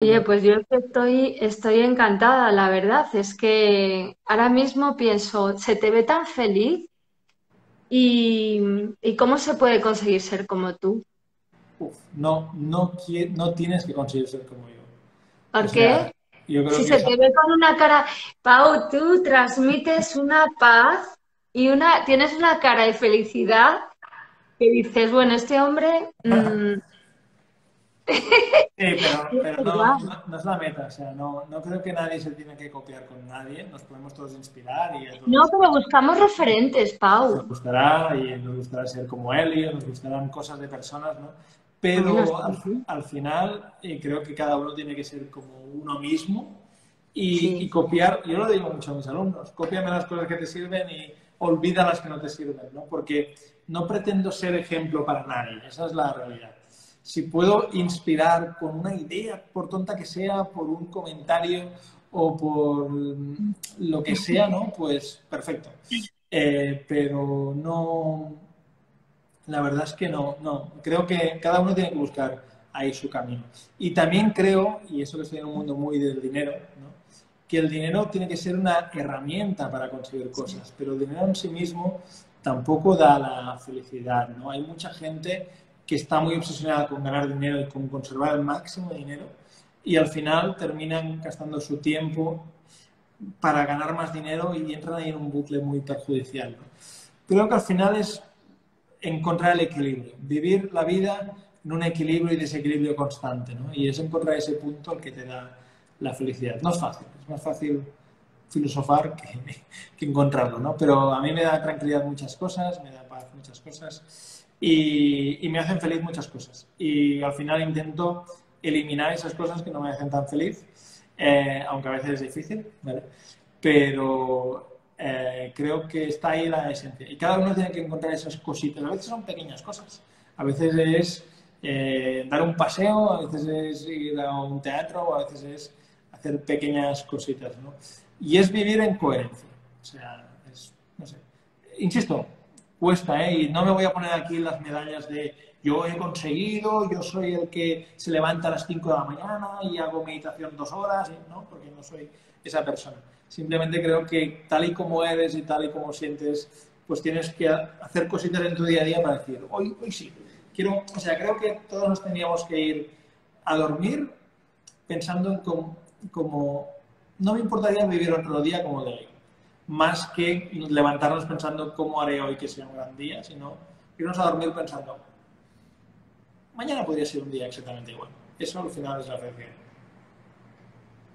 Oye, pues yo estoy, estoy encantada, la verdad. Es que ahora mismo pienso, se te ve tan feliz y, y ¿cómo se puede conseguir ser como tú? Uf, no, no, no tienes que conseguir ser como yo. O ¿Por sea, qué? yo Si que se te ve con una cara, Pau, tú transmites una paz y una, tienes una cara de felicidad que dices, bueno, este hombre, mm, pero, pero no, verdad. no, no es la meta, o sea, no, no creo que nadie se tiene que copiar con nadie, nos podemos todos inspirar y a No, todos pero buscamos referentes, nos Pau. gustará y nos gustará ser como él y nos gustarán cosas de personas, ¿no? Pero al, final eh, creo que cada uno tiene que ser como uno mismo y, copiar, yo lo digo mucho a mis alumnos, cópiame las cosas que te sirven y olvida las que no te sirven, ¿no? Porque no pretendo ser ejemplo para nadie, esa es la realidad. Si puedo inspirar con una idea, por tonta que sea, por un comentario o por lo que sea, ¿no? Pues perfecto. Eh, pero no, la verdad es que no, no. Creo que cada uno tiene que buscar ahí su camino. Y también creo, y eso que estoy en un mundo muy del dinero, ¿no? que el dinero tiene que ser una herramienta para conseguir cosas, pero el dinero en sí mismo tampoco da la felicidad, ¿no? Hay mucha gente que está muy obsesionada con ganar dinero y con conservar el máximo de dinero y al final terminan gastando su tiempo para ganar más dinero y entran ahí en un bucle muy perjudicial. Creo que al final es encontrar el equilibrio, vivir la vida en un equilibrio y desequilibrio constante, ¿no? Y es encontrar ese punto el que te da la felicidad. No es fácil, es más fácil filosofar que, que encontrarlo, ¿no? Pero a mí me da tranquilidad muchas cosas, me da paz muchas cosas y, y me hacen feliz muchas cosas. Y al final intento eliminar esas cosas que no me hacen tan feliz, eh, aunque a veces es difícil, ¿vale? Pero eh, creo que está ahí la esencia. Y cada uno tiene que encontrar esas cositas. A veces son pequeñas cosas. A veces es eh, dar un paseo, a veces es ir a un teatro, a veces es hacer pequeñas cositas, ¿no? Y es vivir en coherencia. O sea, es, no sé. Insisto, cuesta, ¿eh? Y no me voy a poner aquí las medallas de yo he conseguido, yo soy el que se levanta a las 5 de la mañana y hago meditación dos horas, ¿no? Porque no soy esa persona. Simplemente creo que tal y como eres y tal y como sientes, pues tienes que hacer cositas en tu día a día para decir, hoy, hoy sí. Quiero, o sea, creo que todos nos tendríamos que ir a dormir pensando en cómo, como, no me importaría vivir otro día como de hoy, más que levantarnos pensando cómo haré hoy que sea un gran día, sino irnos a dormir pensando, mañana podría ser un día exactamente igual. Eso al final es la felicidad.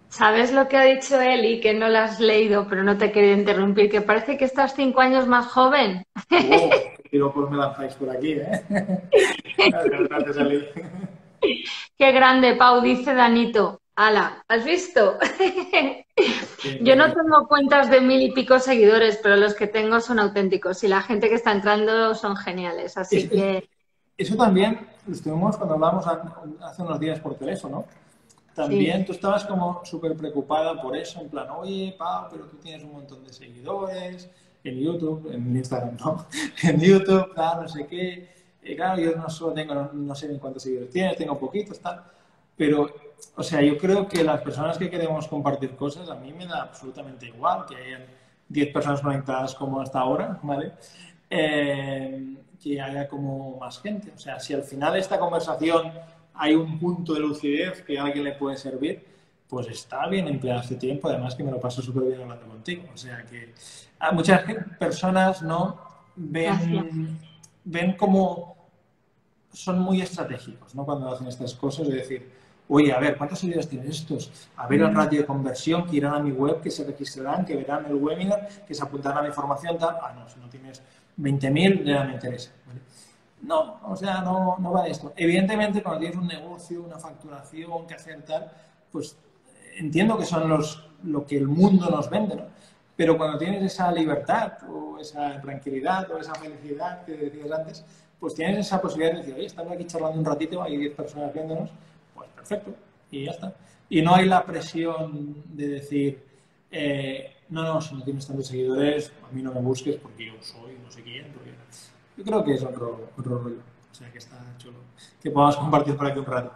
¿Sabes lo que ha dicho Eli? Que no lo has leído, pero no te he querido interrumpir, que parece que estás cinco años más joven. ¡Wow! ¡Qué piropos me lanzáis por aquí, eh! Gracias, gracias, Eli. Qué grande, Pau, dice Danito. Ala, ¿has visto? Sí, Yo no sí. tengo cuentas de mil y pico seguidores, pero los que tengo son auténticos y la gente que está entrando son geniales. Así Es- que Eso también lo estuvimos cuando hablamos hace unos días por teléfono. También tú estabas como súper preocupada por eso, en plan, oye, Pau, pero tú tienes un montón de seguidores en YouTube, en Instagram, no, en YouTube, tal, no sé qué. Y claro, yo no solo tengo, no, no sé ni cuántos seguidores tienes, tengo poquitos, tal. Pero, o sea, yo creo que las personas que queremos compartir cosas, a mí me da absolutamente igual que hayan 10 personas conectadas como hasta ahora, ¿vale? Eh, que haya como más gente. O sea, si al final de esta conversación hay un punto de lucidez que a alguien le puede servir, pues está bien empleado este tiempo. Además que me lo paso súper bien hablando contigo. O sea que a muchas personas no gracias. ven, ven como son muy estratégicos, ¿no? Cuando hacen estas cosas, es decir, oye, a ver, ¿cuántos seguidores tienen estos? A ver el ratio de conversión, que irán a mi web, que se registrarán, que verán el webinar, que se apuntarán a mi formación, tal. Ah, no, si no tienes 20.000, ya no me interesa. ¿vale? No, o sea, no, no va de esto. Evidentemente, cuando tienes un negocio, una facturación que hacer tal, pues entiendo que son los, lo que el mundo nos vende, ¿no? Pero cuando tienes esa libertad o esa tranquilidad o esa felicidad que decías antes, pues tienes esa posibilidad de decir, oye, estamos aquí charlando un ratito, hay 10 personas viéndonos, perfecto, y ya está. Y no hay la presión de decir, eh, no, no, si no tienes tantos seguidores, a mí no me busques porque yo soy no sé quién. Porque... Yo creo que es otro, otro rollo. O sea, que está chulo. Que podamos compartir por aquí un rato.